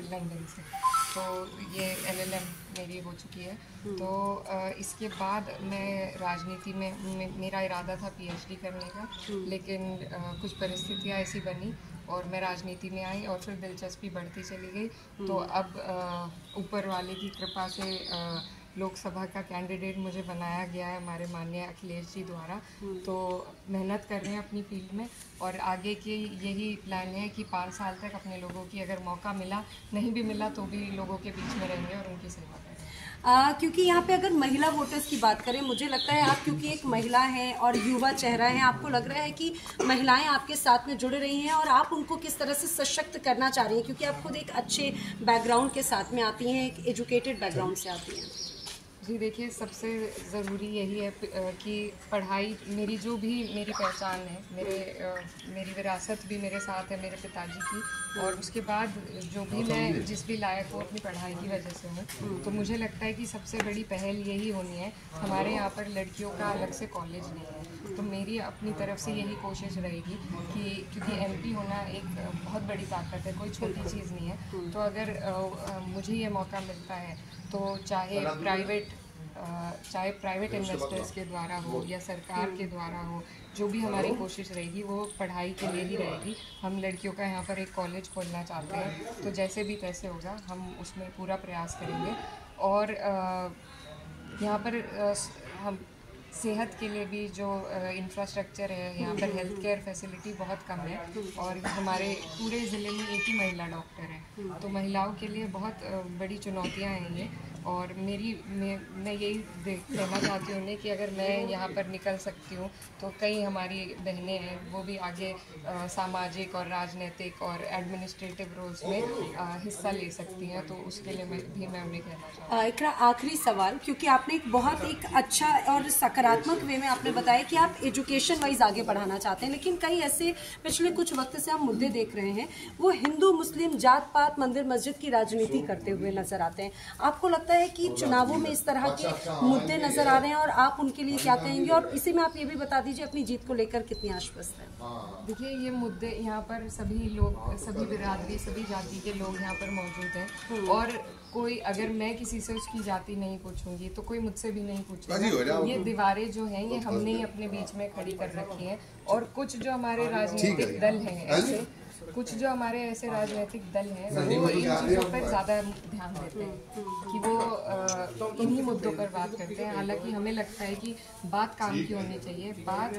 London से। तो ये एल एल एम मेरी हो चुकी है। तो इसके बाद मैं राजनीति में मे- मेरा इरादा था पीएचडी करने का लेकिन कुछ परिस्थितियाँ ऐसी बनी और मैं राजनीति में आई और फिर दिलचस्पी बढ़ती चली गई। तो अब ऊपर वाले की कृपा से लोकसभा का कैंडिडेट मुझे बनाया गया है हमारे माननीय अखिलेश जी द्वारा। तो मेहनत कर रहे हैं अपनी फ़ील्ड में और आगे की यही प्लान है कि पाँच साल तक अपने लोगों की अगर मौका मिला नहीं भी मिला तो भी लोगों के बीच में रहेंगे और उनकी सेवा करेंगे। आ, क्योंकि यहाँ पे अगर महिला वोटर्स की बात करें मुझे लगता है आप क्योंकि एक महिला हैं और युवा चेहरा है आपको लग रहा है कि महिलाएँ आपके साथ में जुड़ रही हैं और आप उनको किस तरह से सशक्त करना चाह रही हैं? क्योंकि आप खुद एक अच्छे बैकग्राउंड के साथ में आती हैं एक एजुकेटेड बैकग्राउंड से आती हैं। जी देखिए सबसे ज़रूरी यही है कि पढ़ाई मेरी जो भी मेरी पहचान है मेरे मेरी विरासत भी मेरे साथ है मेरे पिताजी की। और उसके बाद जो भी मैं जिस भी लायक हूँ अपनी पढ़ाई की वजह से हूँ तो मुझे लगता है कि सबसे बड़ी पहल यही होनी है हमारे यहाँ पर लड़कियों का अलग से कॉलेज नहीं है। तो मेरी अपनी तरफ़ से यही कोशिश रहेगी कि क्योंकि एमपी होना एक बहुत बड़ी ताकत है कोई छोटी चीज़ नहीं है। तो अगर मुझे ये मौका मिलता है तो चाहे प्राइवेट चाहे प्राइवेट इन्वेस्टर्स के द्वारा हो या सरकार के द्वारा हो जो भी हमारी कोशिश रहेगी वो पढ़ाई के लिए ही रहेगी। हम लड़कियों का यहाँ पर एक कॉलेज खोलना चाहते हैं। तो जैसे भी तैसे होगा हम उसमें पूरा प्रयास करेंगे। और यहाँ पर हम सेहत के लिए भी जो इंफ्रास्ट्रक्चर है यहाँ पर हेल्थ केयर फैसिलिटी बहुत कम है। और हमारे पूरे ज़िले में एक ही महिला डॉक्टर है। तो महिलाओं के लिए बहुत बड़ी चुनौतियाँ हैं ये। और मेरी मैं मैं यही कहना चाहती हूँ कि अगर मैं यहाँ पर निकल सकती हूँ तो कई हमारी बहनें हैं वो भी आगे अ, सामाजिक और राजनीतिक और एडमिनिस्ट्रेटिव रोल्स में अ, हिस्सा ले सकती हैं तो उसके लिए मैं भी मैं उन्हें कहना हूँ आ, आखिरी सवाल क्योंकि आपने एक बहुत एक अच्छा और सकारात्मक वे में आपने बताया कि आप एजुकेशन वाइज आगे बढ़ाना चाहते हैं लेकिन कई ऐसे पिछले कुछ वक्त से हम मुद्दे देख रहे हैं वो हिंदू मुस्लिम जात पात मंदिर मस्जिद की राजनीति करते हुए नज़र आते हैं। आपको लगता है कि चुनावों में इस तरह के मुद्दे नज़र आ रहे हैं और आप उनके लिए क्या कहेंगे? और इसी में आप ये भी बता दीजिए अपनी जीत को लेकर कितनी आश्वस्त है। देखिए ये मुद्दे यहाँ पर सभी लोग सभी बिरादरी सभी जाति के लोग यहाँ पर मौजूद हैं। और कोई अगर मैं किसी से उसकी जाति नहीं पूछूँगी तो कोई मुझसे भी नहीं पूछेगा। ये दीवारें जो हैं ये हमने ही अपने बीच में खड़ी कर रखी हैं। और कुछ जो हमारे राजनीतिक दल हैं ऐसे कुछ जो हमारे ऐसे राजनीतिक दल हैं वो इन चीज़ों पर ज़्यादा ध्यान देते हैं कि वो इन्हीं मुद्दों पर बात करते हैं। हालाँकि हमें लगता है कि बात काम की होनी चाहिए। बात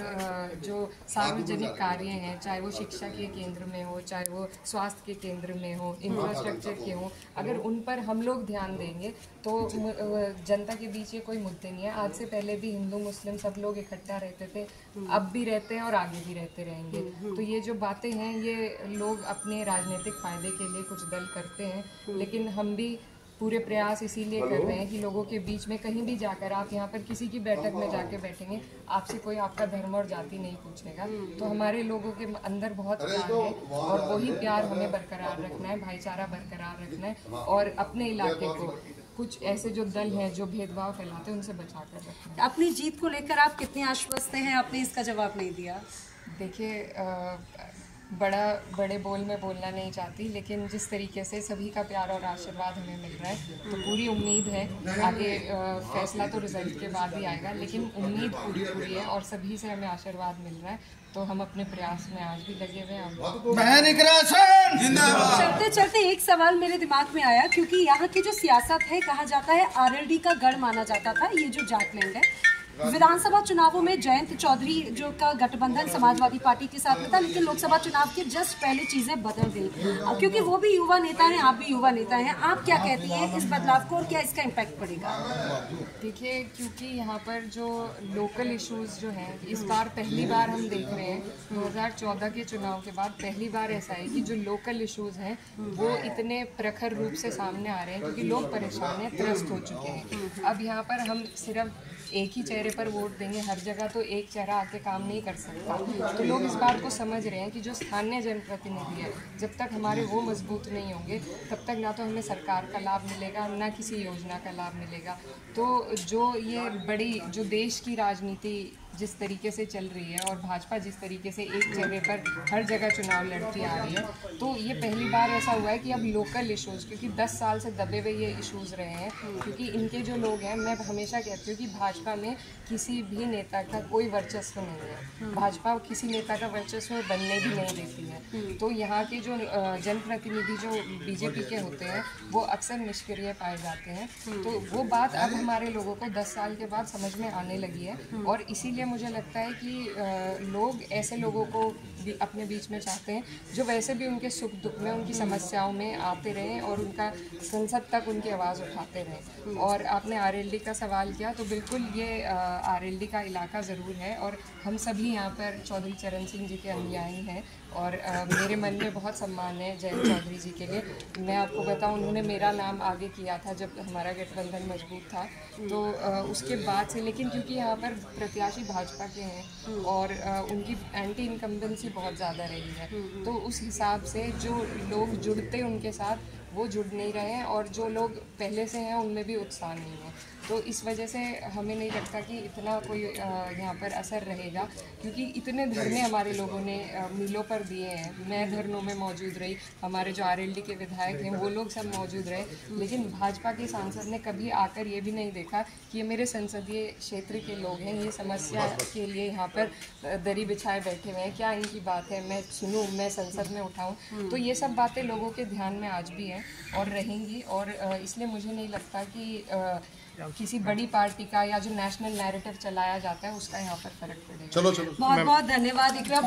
जो सार्वजनिक कार्य हैं चाहे वो शिक्षा के केंद्र में हो चाहे वो स्वास्थ्य के केंद्र में हो इंफ्रास्ट्रक्चर के हों अगर उन पर हम लोग ध्यान देंगे तो जनता के बीच ये कोई मुद्दे नहीं है। आज से पहले भी हिंदू मुस्लिम सब लोग इकट्ठा रहते थे अब भी रहते हैं और आगे भी रहते रहेंगे। तो ये जो बातें हैं ये लोग अपने राजनीतिक फ़ायदे के लिए कुछ दल करते हैं लेकिन हम भी पूरे प्रयास इसीलिए कर रहे हैं कि लोगों के बीच में कहीं भी जाकर आप यहाँ पर किसी की बैठक में जाके बैठेंगे आपसे कोई आपका धर्म और जाति नहीं पूछेगा। तो हमारे लोगों के अंदर बहुत प्यार है और वही प्यार हमें बरकरार रखना है भाईचारा बरकरार रखना है और अपने इलाके को कुछ ऐसे जो दल हैं जो भेदभाव फैलाते हैं उनसे बचा कर रखना अपनी जीत को लेकर आप कितने आश्वस्त हैं? आपने इसका जवाब नहीं दिया। देखिए अ, बड़ा बड़े बोल में बोलना नहीं चाहती लेकिन जिस तरीके से सभी का प्यार और आशीर्वाद हमें मिल रहा है तो पूरी उम्मीद है आगे फैसला तो रिज़ल्ट के बाद ही आएगा लेकिन उम्मीद पूरी पूरी है और सभी से हमें आशीर्वाद मिल रहा है तो हम अपने प्रयास में आज भी लगे हुए हैं। चलते चलते एक सवाल मेरे दिमाग में आया क्योंकि यहाँ की जो सियासत है कहा जाता है आरएलडी का गढ़ माना जाता था ये जो जाटलैंड है विधानसभा चुनावों में जयंत चौधरी जो का गठबंधन समाजवादी पार्टी के साथ में था, लेकिन लोकसभा चुनाव के जस्ट पहले चीज़ें बदल गई। क्योंकि वो भी युवा नेता हैं, आप भी युवा नेता हैं, आप क्या कहती हैं इस बदलाव को और क्या इसका इम्पैक्ट पड़ेगा? देखिए, क्योंकि यहाँ पर जो लोकल इश्यूज़ जो हैं, इस बार पहली बार हम देख रहे हैं 2014 के चुनाव के बाद पहली बार ऐसा है कि जो लोकल इशूज हैं, वो इतने प्रखर रूप से सामने आ रहे हैं, क्योंकि लोग परेशान हैं, त्रस्त हो चुके हैं। अब यहाँ पर हम सिर्फ़ एक ही चेहरे पर वोट देंगे हर जगह तो एक चेहरा आके काम नहीं कर सकता। तो लोग इस बात को समझ रहे हैं कि जो स्थानीय जनप्रतिनिधि है, जब तक हमारे वो मज़बूत नहीं होंगे, तब तक ना तो हमें सरकार का लाभ मिलेगा ना किसी योजना का लाभ मिलेगा। तो जो ये बड़ी, जो देश की राजनीति जिस तरीके से चल रही है और भाजपा जिस तरीके से एक जगह पर हर जगह चुनाव लड़ती आ रही है तो ये पहली बार ऐसा हुआ है कि अब लोकल इशूज़ क्योंकि 10 साल से दबे हुए ये इशूज़ रहे हैं, क्योंकि इनके जो लोग हैं, मैं हमेशा कहती हूँ कि भाजपा में किसी भी नेता का कोई वर्चस्व नहीं है। भाजपा किसी नेता का वर्चस्व बनने भी नहीं देती है। तो यहाँ के जो जनप्रतिनिधि जो बीजेपी के होते हैं, वो अक्सर निष्क्रिय पाए जाते हैं। तो वो बात अब हमारे लोगों को 10 साल के बाद समझ में आने लगी है और इसीलिए मुझे लगता है कि लोग ऐसे लोगों को अपने बीच में चाहते हैं जो वैसे भी उनके सुख दुख में उनकी समस्याओं में आते रहें और उनका संसद तक उनकी आवाज़ उठाते रहें। और आपने आरएलडी का सवाल किया तो बिल्कुल ये आरएलडी का इलाका ज़रूर है और हम सभी यहाँ पर चौधरी चरण सिंह जी के अनुयायी हैं और अ, मेरे मन में बहुत सम्मान है जयंत चौधरी जी के लिए। मैं आपको बताऊँ उन्होंने मेरा नाम आगे किया था जब हमारा गठबंधन मज़बूत था। तो अ, उसके बाद से लेकिन क्योंकि यहाँ पर प्रत्याशी भाजपा के हैं और अ, उनकी एंटी इनकम्बेंसी बहुत ज़्यादा रही है। तो उस हिसाब से जो लोग जुड़ते उनके साथ वो जुड़ नहीं रहे हैं और जो लोग पहले से हैं, उनमें भी उत्साह नहीं है। तो इस वजह से हमें नहीं लगता कि इतना कोई यहाँ पर असर रहेगा, क्योंकि इतने धरने हमारे लोगों ने मिलों पर दिए हैं। मैं धरनों में मौजूद रही, हमारे जो आरएलडी के विधायक हैं, वो लोग सब मौजूद रहे। लेकिन भाजपा के सांसद ने कभी आकर ये भी नहीं देखा कि ये मेरे संसदीय क्षेत्र के लोग हैं, ये समस्या के लिए यहाँ पर दरी बिछाए बैठे हुए हैं। क्या इनकी बात है? मैं सुनूँ, मैं संसद में उठाऊँ? तो ये सब बातें लोगों के ध्यान में आज भी हैं। और रहेंगी और इसलिए मुझे नहीं लगता कि किसी बड़ी पार्टी का या जो नेशनल नैरेटिव चलाया जाता है उसका यहाँ पर फ़र्क पड़ेगा। चलो चलो। बहुत बहुत धन्यवाद इकरा